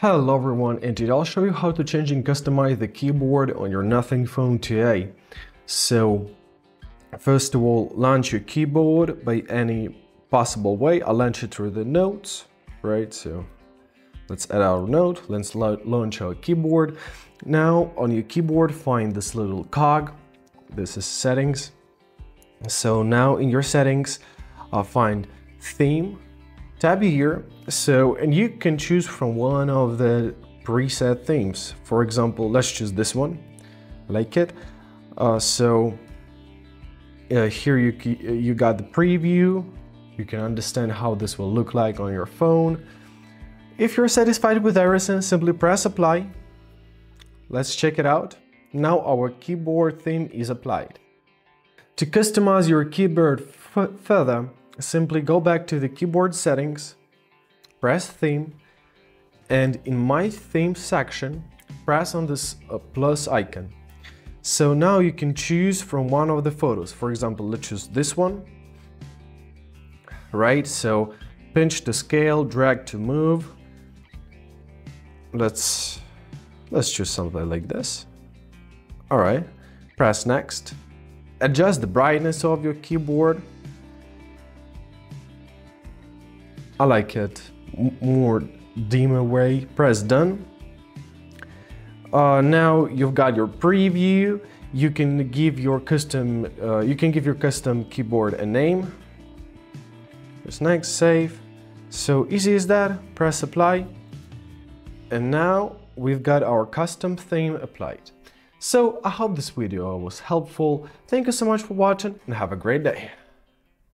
Hello everyone and today I'll show you how to change and customize the keyboard on your Nothing Phone 2a. So first of all launch your keyboard by any possible way. I'll launch it through the notes, right? So let's add our note, let's launch our keyboard. Now on your keyboard find this little cog, this is settings. So now in your settings I'll find theme, tab here. So, and you can choose from one of the preset themes. For example, let's choose this one, like it. Uh, so uh, here you, you got the preview. You can understand how this will look like on your phone. If you're satisfied with everything, simply press apply. Let's check it out. Now our keyboard theme is applied. To customize your keyboard further, simply go back to the keyboard settings, press theme, and in my theme section, press on this uh, plus icon. So now you can choose from one of the photos. For example, let's choose this one. Right, so pinch to scale, drag to move. Let's, let's choose something like this. All right, press next. Adjust the brightness of your keyboard I like it more dimmer way. Press done. Uh, now you've got your preview. You can give your custom uh, you can give your custom keyboard a name. Press next, save. So easy as that. Press apply. And now we've got our custom theme applied. So I hope this video was helpful. Thank you so much for watching and have a great day.